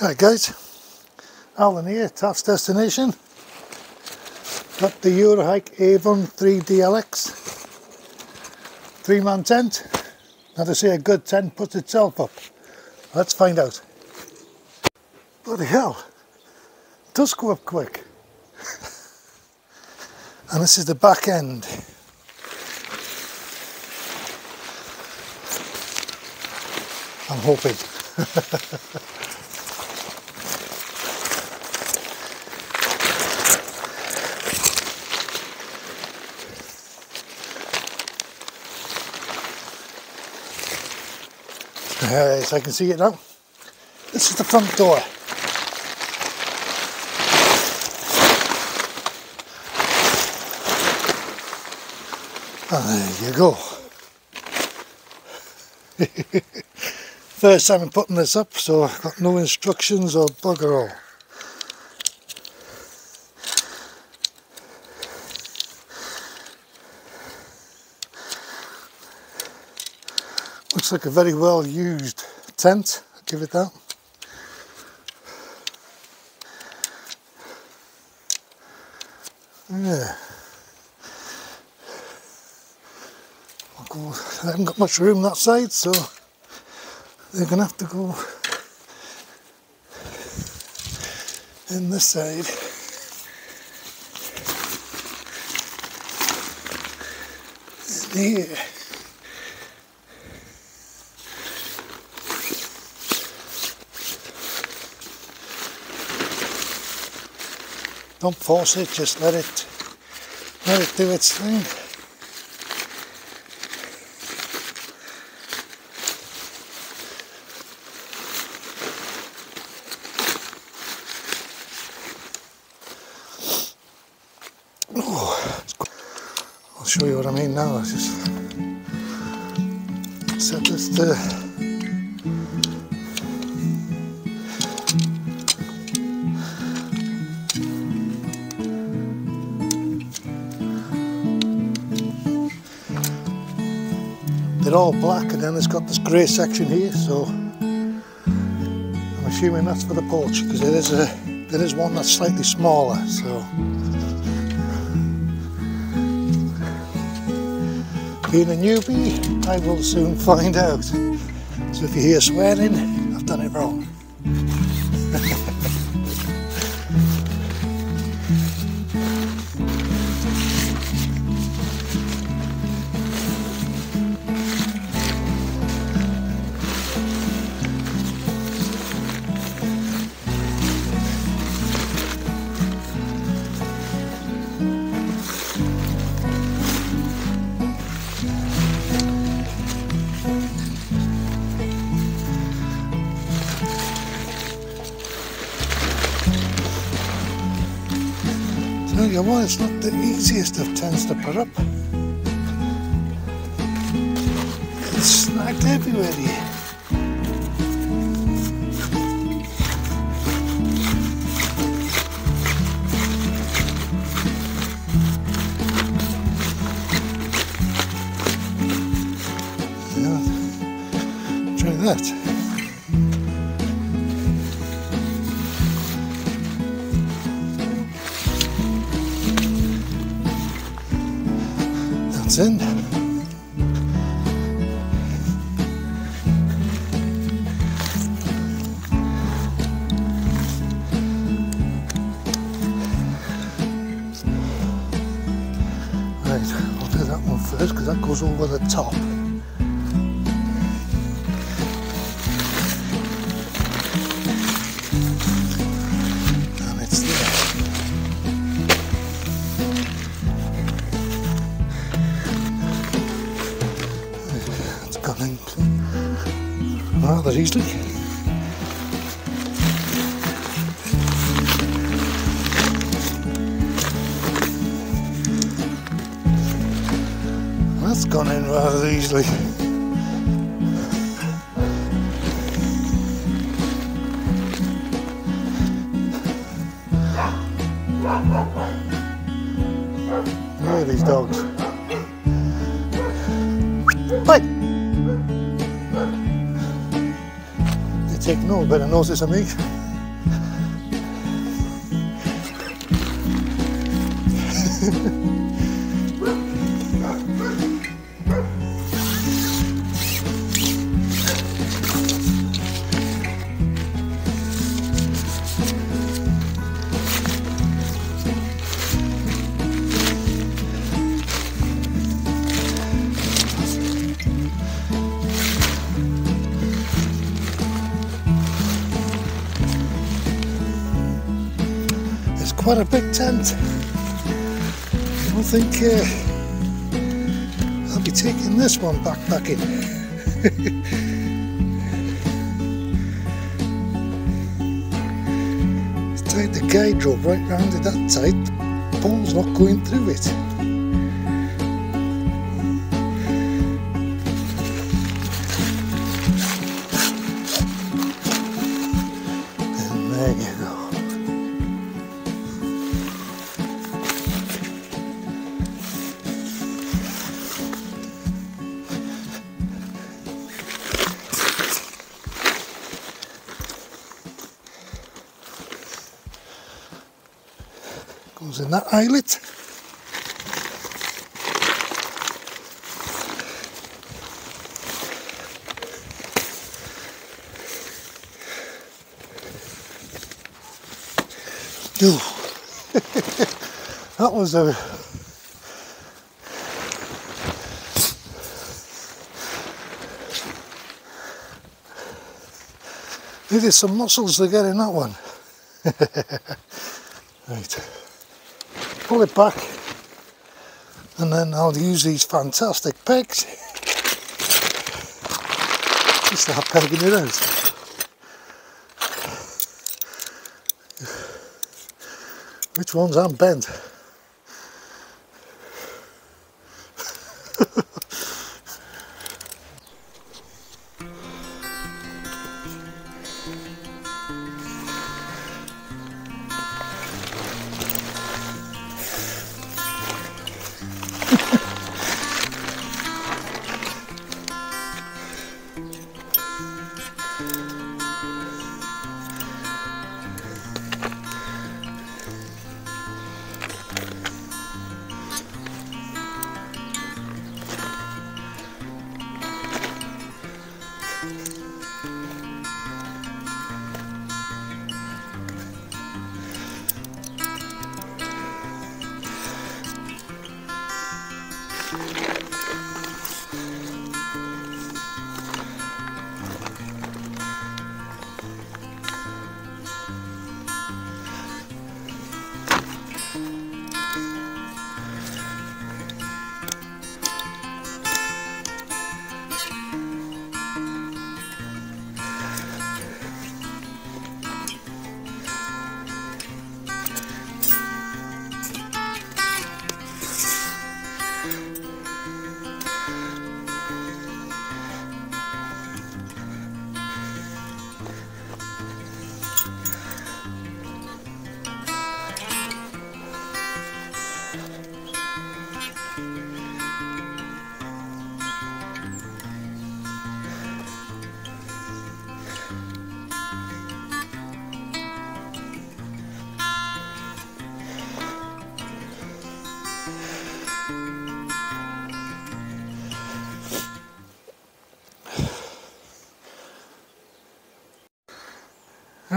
Hi guys, Alan here, Taffs Destination. Got the Eurohike Avon 3 DLX. Three man tent. Now to see a good tent puts itself up. Let's find out. Bloody hell, it does go up quick. and this is the back end. I'm hoping. Uh, so I can see it now. This is the front door. And there you go. First time I'm putting this up, so I've got no instructions or bugger all. Looks like a very well used tent, I'll give it that. Yeah. I haven't got much room that side, so they're going to have to go in this side. In here. Don't force it, just let it let it do its thing. I'll show you what I mean now. I just set this to they're all black and then it's got this grey section here so I'm assuming that's for the porch because there is a there is one that's slightly smaller so. Being a newbie I will soon find out. So if you hear swearing I've done it wrong Tell you what, it's not the easiest of tents to put up. It's snagged everywhere here. Yeah, try that. Right, I'll do that one first because that goes over the top. Easily. That's gone in rather easily. bit of noses of meat. Quite a big tent. I don't think uh, I'll be taking this one backpacking. tied the guide rope right round it that tight. The pole's not going through it. That eyelet. Ooh. that was a needed some muscles to get in that one. right pull it back and then I'll use these fantastic pegs to start pegging it out. Which ones aren't bent?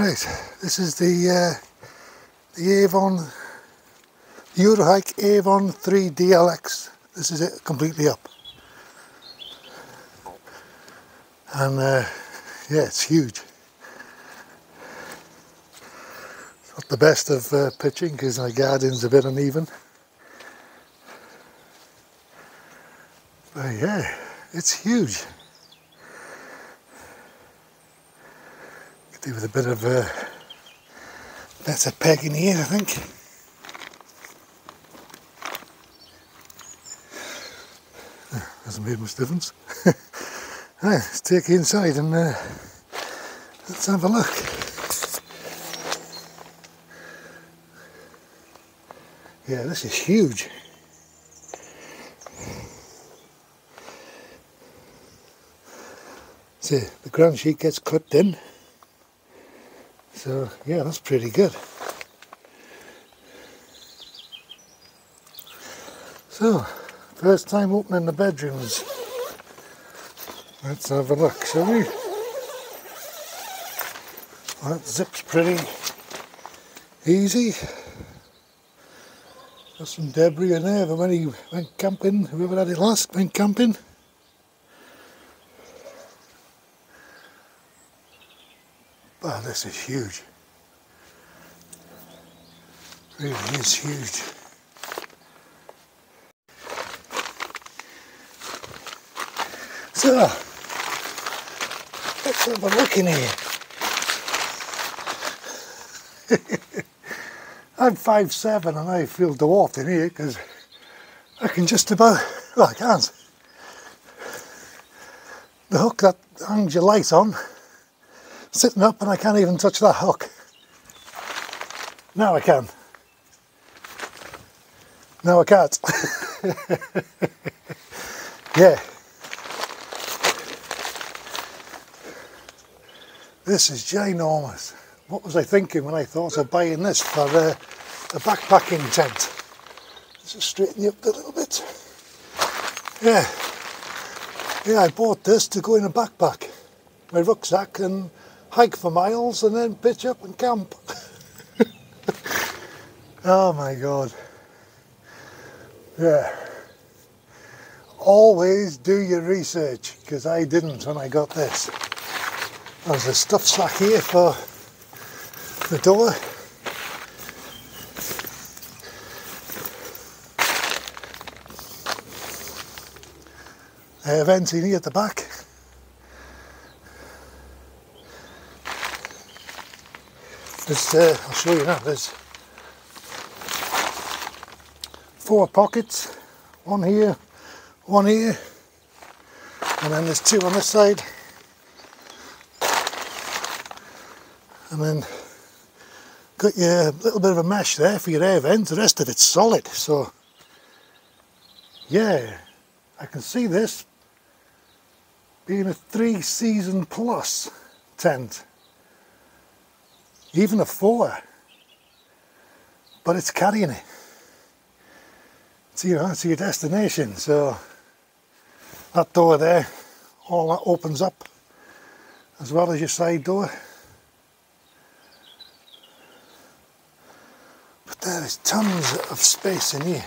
Right, this is the uh, the Avon Eurohike Avon 3 DLX. This is it completely up. And uh, yeah, it's huge. It's not the best of uh, pitching because my garden's a bit uneven. But yeah, it's huge. Do with a bit of a better pegging here, I think. Hasn't made much difference. right, let's take you inside and uh, let's have a look. Yeah, this is huge. See, the ground sheet gets clipped in. So, yeah, that's pretty good. So, first time opening the bedrooms. Let's have a look, shall we? That zips pretty easy. Got some debris in there from when he went camping, whoever had it last went camping. Wow, this is huge. Really is huge. So, let's have a look in here. I'm five seven and I feel dwarfed in here because I can just about, well I can't. The hook that hangs your light on, sitting up and I can't even touch that hook. Now I can. Now I can't. yeah. This is ginormous. What was I thinking when I thought of buying this for uh, a backpacking tent? Just straighten you up a little bit. Yeah. Yeah, I bought this to go in a backpack. My rucksack and hike for miles and then pitch up and camp. oh my god. Yeah. Always do your research because I didn't when I got this. There's a stuff sack here for the door. Uh, venting here at the back. There's, uh, I'll show you now, there's four pockets, one here, one here, and then there's two on this side. And then got your little bit of a mesh there for your air vent, the rest of it's solid, so yeah, I can see this being a three season plus tent, even a four, but it's carrying it. It's, you know, it's your destination, so that door there, all that opens up as well as your side door. But there is tons of space in here.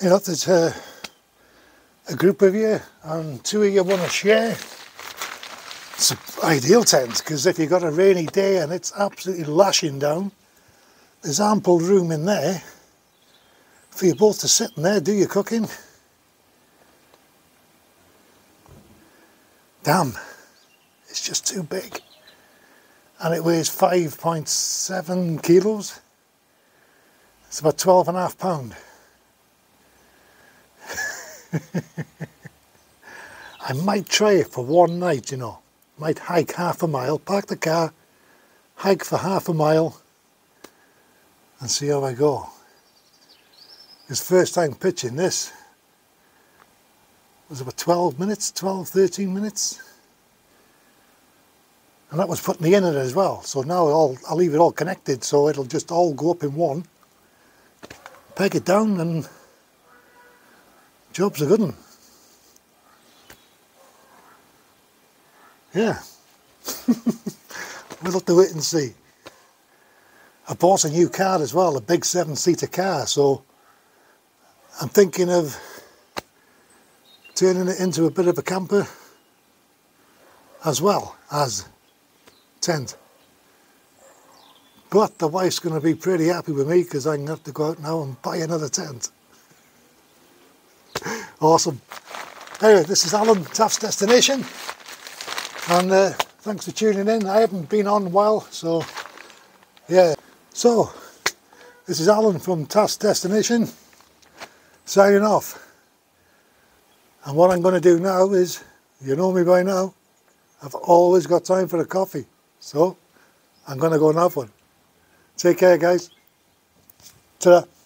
You know, there's uh, a, a group of you and two of you want to share. It's an ideal tent because if you've got a rainy day and it's absolutely lashing down, there's ample room in there for you both to sit in there, do your cooking. damn, it's just too big. And it weighs 5.7 kilos. It's about 12 and a half pound. I might try it for one night, you know. Might hike half a mile, park the car, hike for half a mile and see how I go. It's first time pitching this was about 12 minutes, 12, 13 minutes. And that was putting the in it as well. So now I'll, I'll leave it all connected so it'll just all go up in one. Peg it down and job's a good one. Yeah. we'll have to wait and see. I bought a new car as well, a big seven-seater car, so I'm thinking of turning it into a bit of a camper as well as tent. But the wife's going to be pretty happy with me because I'm going to have to go out now and buy another tent. Awesome. Anyway, this is Alan, Taffs Destination. And uh, thanks for tuning in. I haven't been on while, so yeah. So, this is Alan from Taffs Destination, signing off. And what I'm going to do now is, you know me by now, I've always got time for a coffee. So, I'm going to go and have one. Take care, guys. ta -da.